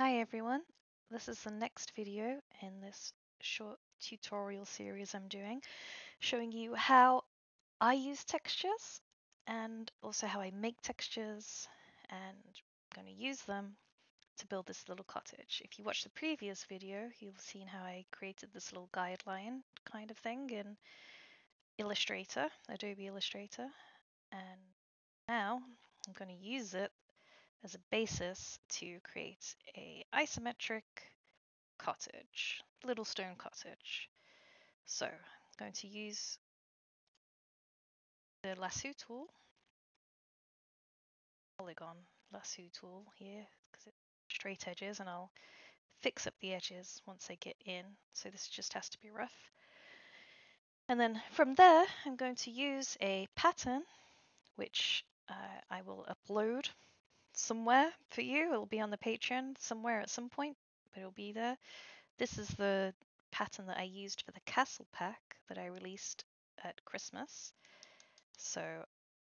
Hi everyone, this is the next video in this short tutorial series I'm doing, showing you how I use textures and also how I make textures and I'm going to use them to build this little cottage. If you watched the previous video, you'll have seen how I created this little guideline kind of thing in Illustrator, Adobe Illustrator, and now I'm going to use it as a basis to create a isometric cottage, little stone cottage. So I'm going to use the lasso tool, polygon lasso tool here because it's straight edges and I'll fix up the edges once I get in. So this just has to be rough. And then from there, I'm going to use a pattern, which uh, I will upload somewhere for you. It'll be on the Patreon somewhere at some point, but it'll be there. This is the pattern that I used for the castle pack that I released at Christmas. So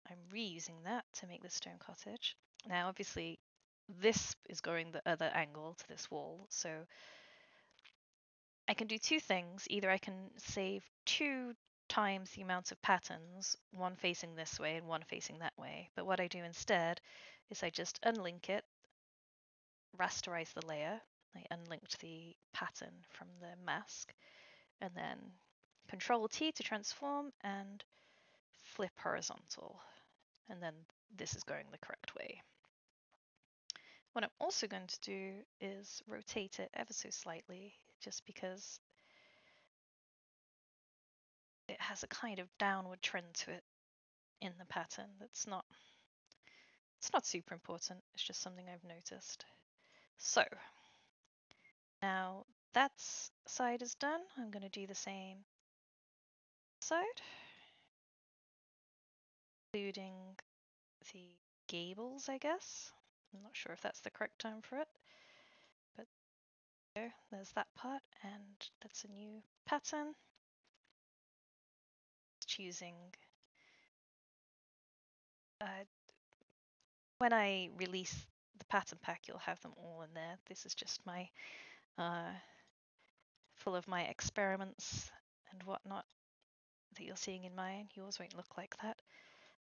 I'm reusing that to make the stone cottage. Now, obviously, this is going the other angle to this wall, so I can do two things. Either I can save two times the amount of patterns, one facing this way and one facing that way. But what I do instead is I just unlink it, rasterize the layer, I unlinked the pattern from the mask, and then Control T to transform and flip horizontal. And then this is going the correct way. What I'm also going to do is rotate it ever so slightly, just because it has a kind of downward trend to it in the pattern that's not it's not super important it's just something I've noticed. So now that side is done I'm going to do the same side including the gables I guess. I'm not sure if that's the correct term for it but there's that part and that's a new pattern choosing uh, when I release the pattern pack, you'll have them all in there. This is just my uh, full of my experiments and whatnot that you're seeing in mine. Yours won't look like that.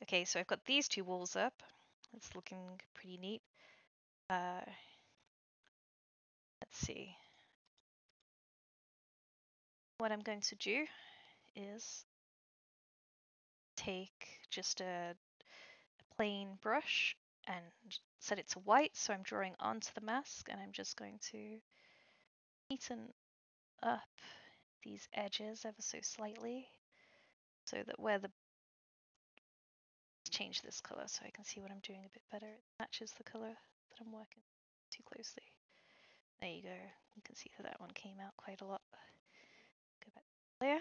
Okay, so I've got these two walls up. It's looking pretty neat. Uh, let's see. What I'm going to do is take just a, plain brush and set it to white. So I'm drawing onto the mask and I'm just going to neaten up these edges ever so slightly so that where the change this color so I can see what I'm doing a bit better. It matches the color that I'm working too closely. There you go. You can see that that one came out quite a lot. Go back there.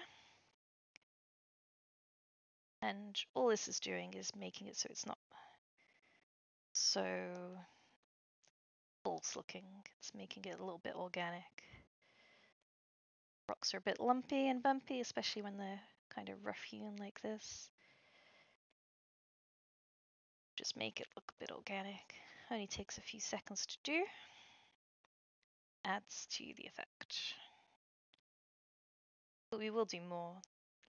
And all this is doing is making it so it's not so false looking. It's making it a little bit organic. Rocks are a bit lumpy and bumpy, especially when they're kind of rough hewn like this. Just make it look a bit organic. Only takes a few seconds to do. Adds to the effect. But we will do more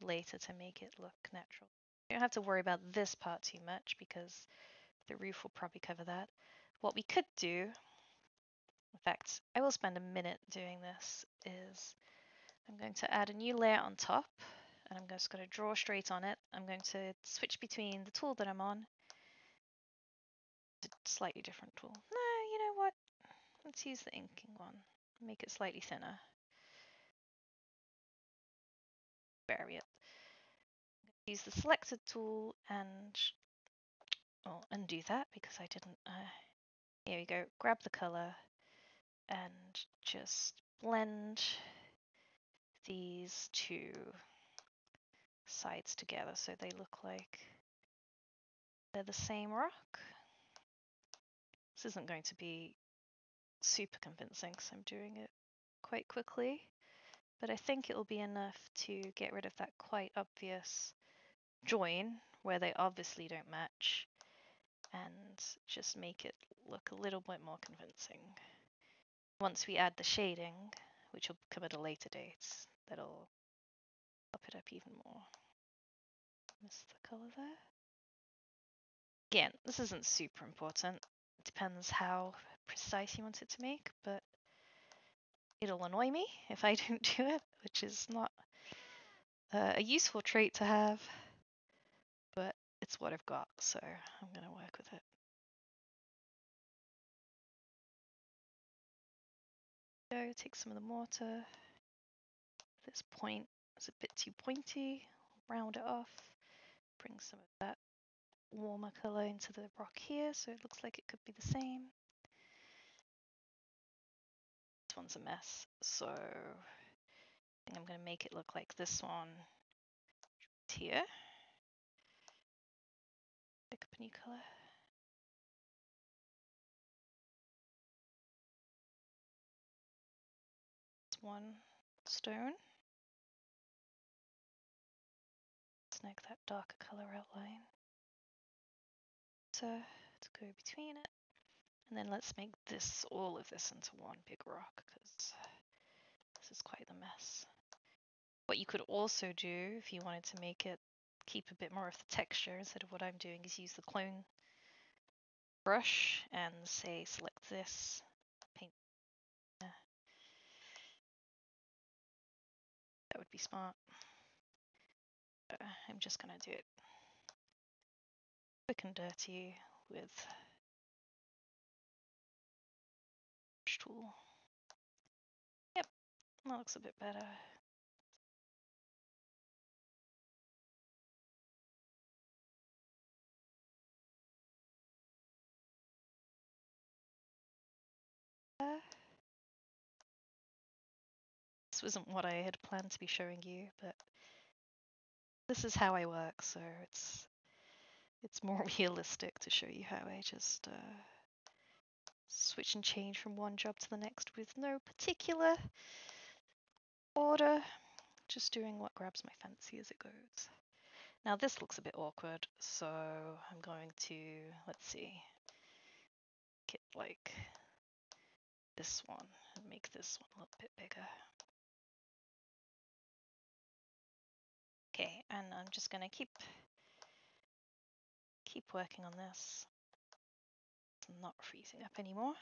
later to make it look natural. You don't have to worry about this part too much because the roof will probably cover that. What we could do, in fact, I will spend a minute doing this, is I'm going to add a new layer on top and I'm just going to draw straight on it. I'm going to switch between the tool that I'm on, a slightly different tool. No, you know what? Let's use the inking one, make it slightly thinner. Vary it. Use the selected tool and I'll undo that because I didn't. Uh, here we go. Grab the color and just blend these two sides together so they look like they're the same rock. This isn't going to be super convincing because I'm doing it quite quickly, but I think it will be enough to get rid of that quite obvious join where they obviously don't match and just make it look a little bit more convincing. Once we add the shading, which will come at a later date, that'll pop it up even more. Miss the color there. Again, this isn't super important. It depends how precise you want it to make, but it'll annoy me if I don't do it, which is not uh, a useful trait to have, it's what I've got, so I'm going to work with it. Go, take some of the mortar. This point is a bit too pointy, round it off, bring some of that warmer color into the rock here so it looks like it could be the same. This one's a mess, so I think I'm going to make it look like this one here. Pick up a new color. It's one stone. Snag that darker color outline. To, to go between it. And then let's make this, all of this into one big rock because this is quite the mess. What you could also do if you wanted to make it keep a bit more of the texture instead of what I'm doing is use the clone brush and say select this, paint. That would be smart. Uh, I'm just going to do it quick and dirty with tool. Yep, that looks a bit better. This wasn't what I had planned to be showing you, but this is how I work, so it's it's more realistic to show you how I just uh, switch and change from one job to the next with no particular order, just doing what grabs my fancy as it goes. Now this looks a bit awkward, so I'm going to, let's see, get like this one and make this one a little bit bigger. Okay, and I'm just going to keep keep working on this. It's not freezing up anymore.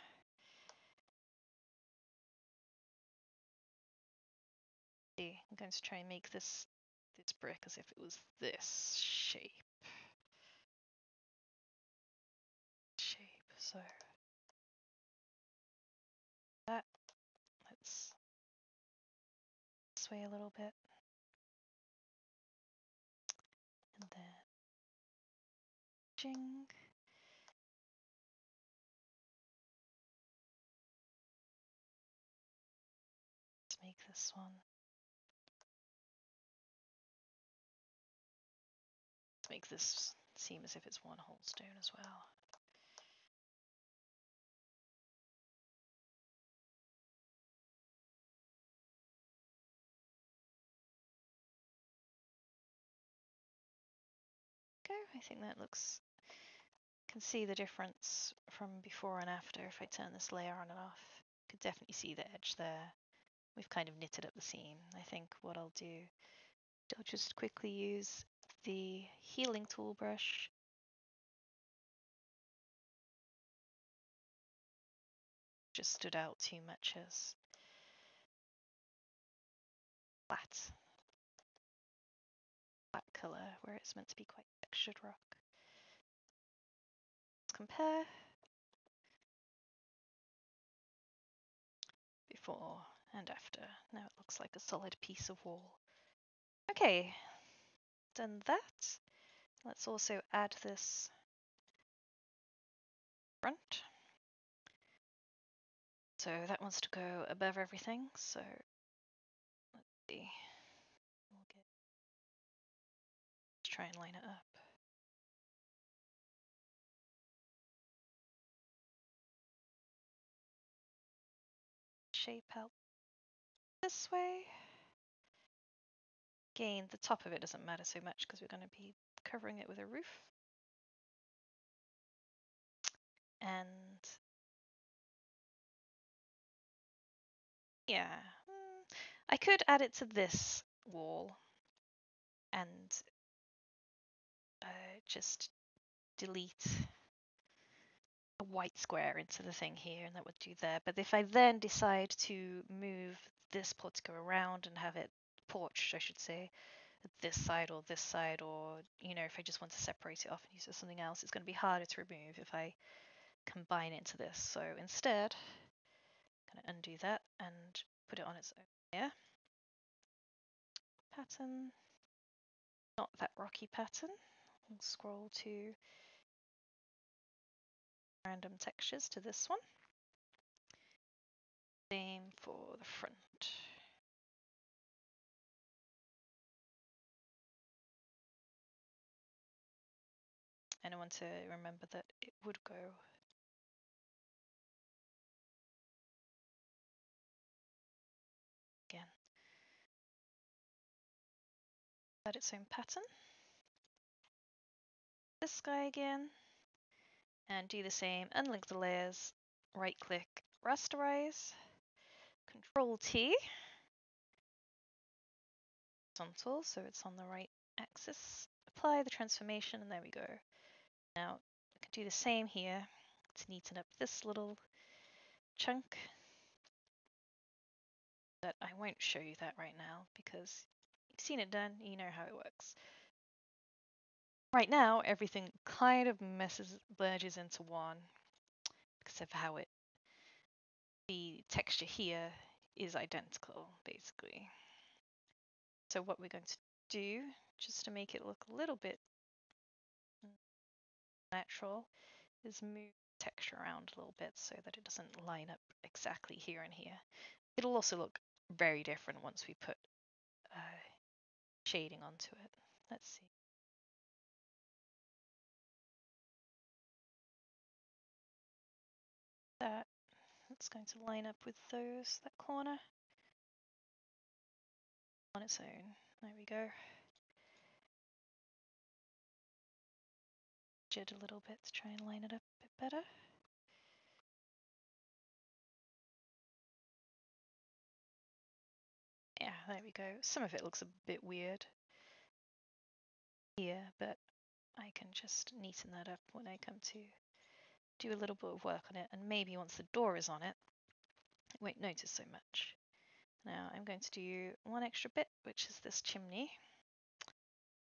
See, I'm going to try and make this this brick as if it was this shape. Shape, so that let's sway a little bit. And then jing. Let's make this one. Let's make this seem as if it's one whole stone as well. I think that looks, can see the difference from before and after if I turn this layer on and off. Could definitely see the edge there. We've kind of knitted up the seam. I think what I'll do, I'll just quickly use the healing tool brush just stood out too much as flat color where it's meant to be quite textured rock. Let's compare before and after. Now it looks like a solid piece of wall. Okay, done that. Let's also add this front. So that wants to go above everything. So let's see. Try and line it up. Shape out this way. Again, the top of it doesn't matter so much because we're going to be covering it with a roof. And Yeah. mm, I could add it to this wall and uh, just delete a white square into the thing here and that would do there. But if I then decide to move this portico around and have it porch, I should say, this side or this side, or you know, if I just want to separate it off and use it something else, it's going to be harder to remove if I combine it into this. So instead, I'm going to undo that and put it on its own layer. Pattern, not that rocky pattern. We'll scroll to random textures to this one. Same for the front. And I want to remember that it would go again. Add its own pattern. This guy again. And do the same, unlink the layers, right click, rasterize, control T, horizontal, so it's on the right axis. Apply the transformation and there we go. Now I can do the same here to neaten up this little chunk. But I won't show you that right now because you've seen it done, you know how it works. Right now, everything kind of messes, merges into one because of how it, the texture here is identical, basically. So what we're going to do, just to make it look a little bit natural, is move the texture around a little bit so that it doesn't line up exactly here and here. It'll also look very different once we put uh, shading onto it. Let's see. That it's going to line up with those, that corner on its own. There we go. Jit a little bit to try and line it up a bit better. Yeah, there we go. Some of it looks a bit weird here, but I can just neaten that up when I come to do a little bit of work on it. And maybe once the door is on it, it won't notice so much. Now I'm going to do one extra bit, which is this chimney.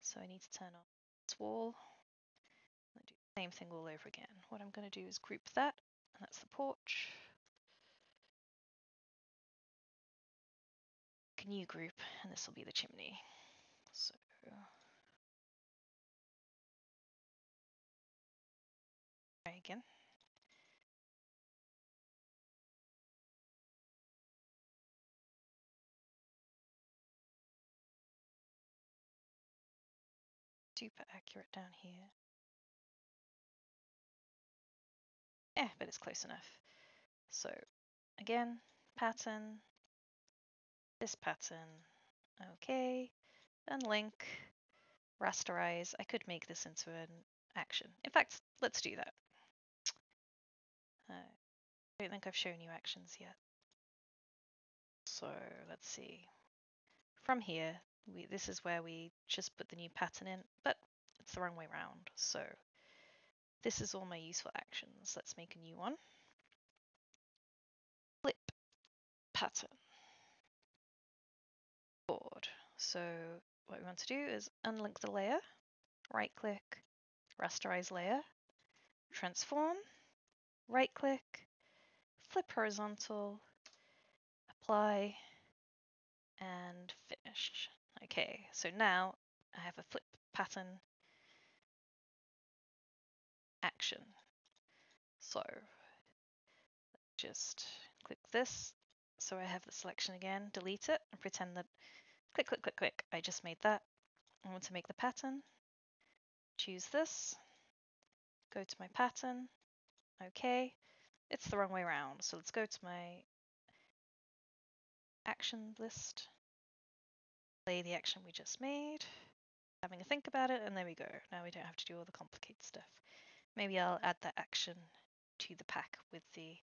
So I need to turn on this wall and do the same thing all over again. What I'm going to do is group that, and that's the porch. A new group, and this will be the chimney. So again. Super accurate down here. Eh, but it's close enough. So again, pattern, this pattern, okay, and link, rasterize. I could make this into an action. In fact, let's do that. I don't think I've shown you actions yet. So let's see. From here, we, this is where we just put the new pattern in, but it's the wrong way around. So this is all my useful actions. Let's make a new one. Flip pattern. Board. So what we want to do is unlink the layer, right click, rasterize layer, transform, right click, flip horizontal, apply, and finish. Okay, so now I have a flip pattern action. So just click this. So I have the selection again, delete it and pretend that click, click, click, click. I just made that. I want to make the pattern. Choose this. Go to my pattern. Okay. It's the wrong way around. So let's go to my action list. Play the action we just made. Having a think about it, and there we go. Now we don't have to do all the complicated stuff. Maybe I'll add that action to the pack with the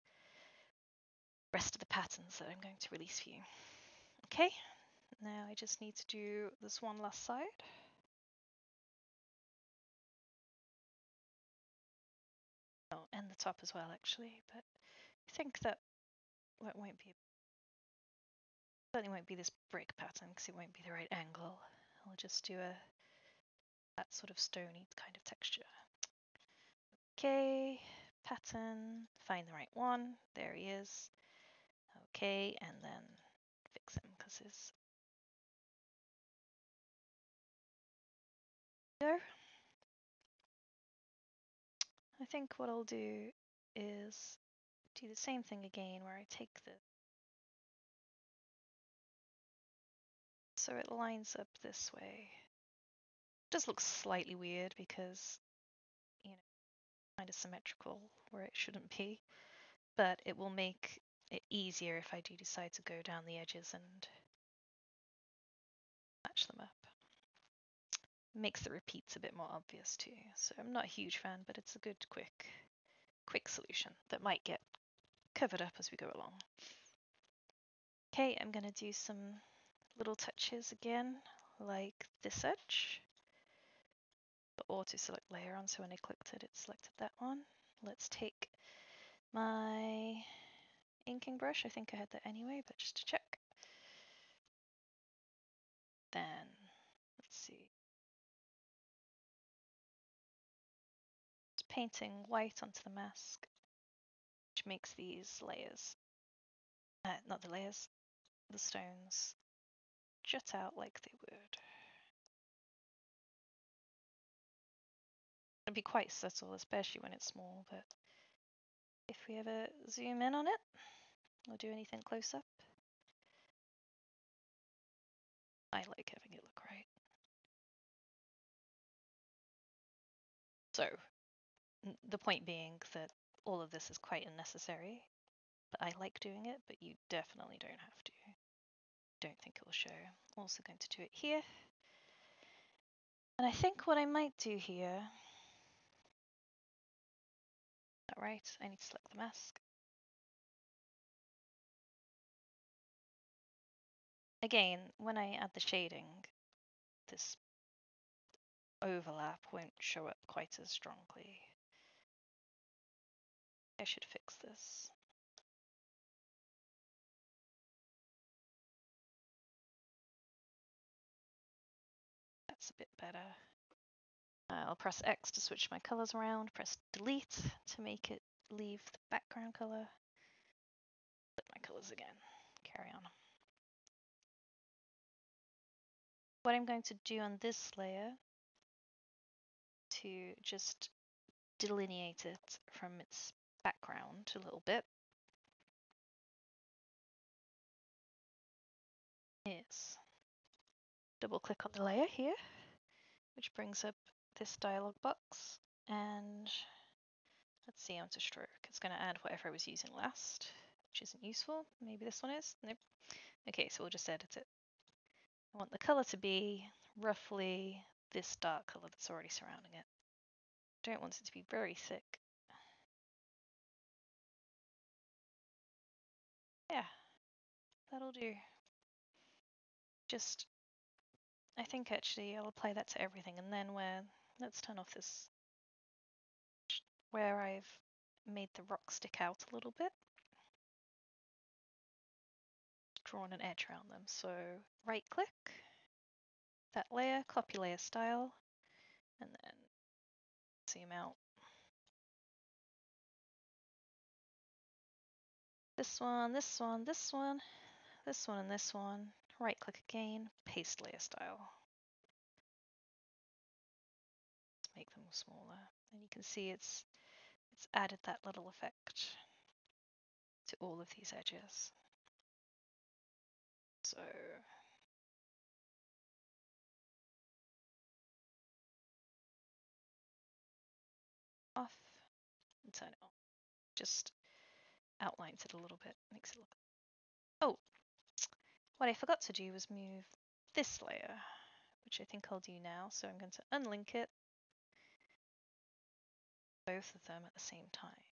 rest of the patterns that I'm going to release for you. Okay, now I just need to do this one last side. Oh, and the top as well actually, but I think that that won't be certainly won't be this brick pattern because it won't be the right angle. I'll just do a that sort of stony kind of texture. Okay, pattern, find the right one. There he is. Okay, and then fix him because his. I think what I'll do is do the same thing again where I take the so it lines up this way. It does look slightly weird because you know kind of symmetrical where it shouldn't be, but it will make it easier if I do decide to go down the edges and match them up. makes the repeats a bit more obvious too. So I'm not a huge fan, but it's a good quick quick solution that might get covered up as we go along. Okay, I'm going to do some little touches again, like this edge. The auto select layer on, so when I clicked it, it selected that one. Let's take my inking brush. I think I had that anyway, but just to check. Then, let's see. Painting white onto the mask, which makes these layers, uh, not the layers, the stones jut out like they would. It'd be quite subtle, especially when it's small, but if we ever zoom in on it or do anything close up, I like having it look right. So, the point being that all of this is quite unnecessary, but I like doing it, but you definitely don't have to. Don't think it will show. Also going to do it here. And I think what I might do here right, I need to select the mask. Again, when I add the shading, this overlap won't show up quite as strongly. I should fix this. Better. Uh, I'll press X to switch my colors around, press delete to make it leave the background color. Flip my colors again, carry on. What I'm going to do on this layer to just delineate it from its background a little bit is double click on the layer here, which brings up this dialog box and let's see onto stroke. It's going to add whatever I was using last, which isn't useful. Maybe this one is. Nope. Okay, so we'll just edit it. I want the color to be roughly this dark color that's already surrounding it. Don't want it to be very thick. Yeah, that'll do. Just, I think actually I'll apply that to everything and then where, let's turn off this, where I've made the rock stick out a little bit. Drawn an edge around them. So right click, that layer, copy layer style, and then zoom out. This one, this one, this one, this one, and this one. Right click again, paste layer style. Let's make them smaller. And you can see it's it's added that little effect to all of these edges. So off and turn it on. Just outlines it a little bit, makes it look. Oh, what I forgot to do was move this layer, which I think I'll do now. So I'm going to unlink it, both of them at the same time.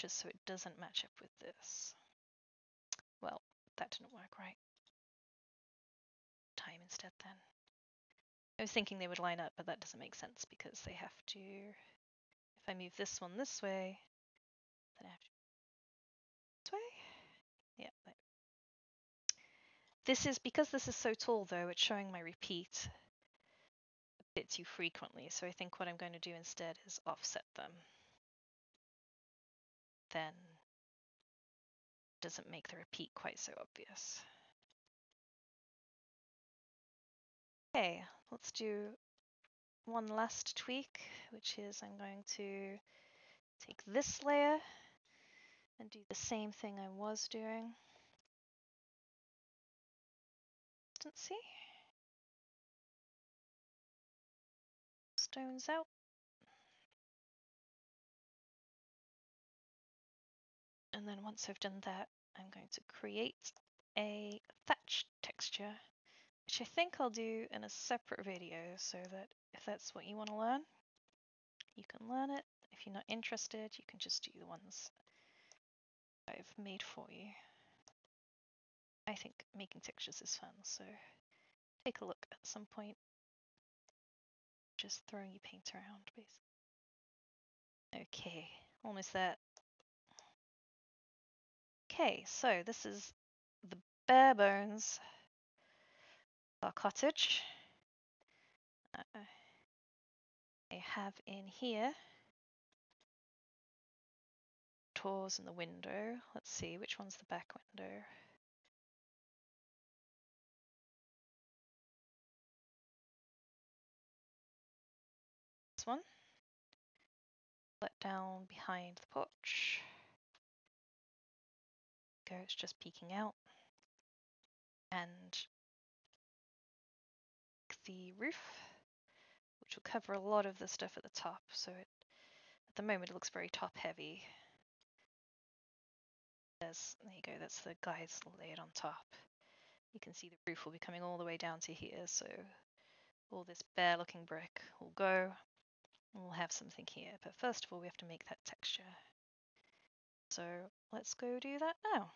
just so it doesn't match up with this. Well, that didn't work right. Time instead then. I was thinking they would line up, but that doesn't make sense because they have to, if I move this one this way, then I have to this way? Yeah. This is, because this is so tall though, it's showing my repeat a bit too frequently. So I think what I'm going to do instead is offset them. Then doesn't make the repeat quite so obvious. Okay, let's do one last tweak, which is I'm going to take this layer and do the same thing I was doing. Consistency. Stones out. And then once I've done that, I'm going to create a thatch texture, which I think I'll do in a separate video so that if that's what you want to learn, you can learn it. If you're not interested, you can just do the ones I've made for you. I think making textures is fun, so take a look at some point. Just throwing your paint around, basically. Okay, almost there. Okay, so this is the bare bones our cottage. Uh, I have in here doors in the window. Let's see, which one's the back window? This one. Let down behind the porch. Go, it's just peeking out. And the roof, which will cover a lot of the stuff at the top. So it, at the moment it looks very top heavy. There's, there you go, that's the guides laid on top. You can see the roof will be coming all the way down to here, so all this bare looking brick will go we'll have something here. But first of all, we have to make that texture. So let's go do that now.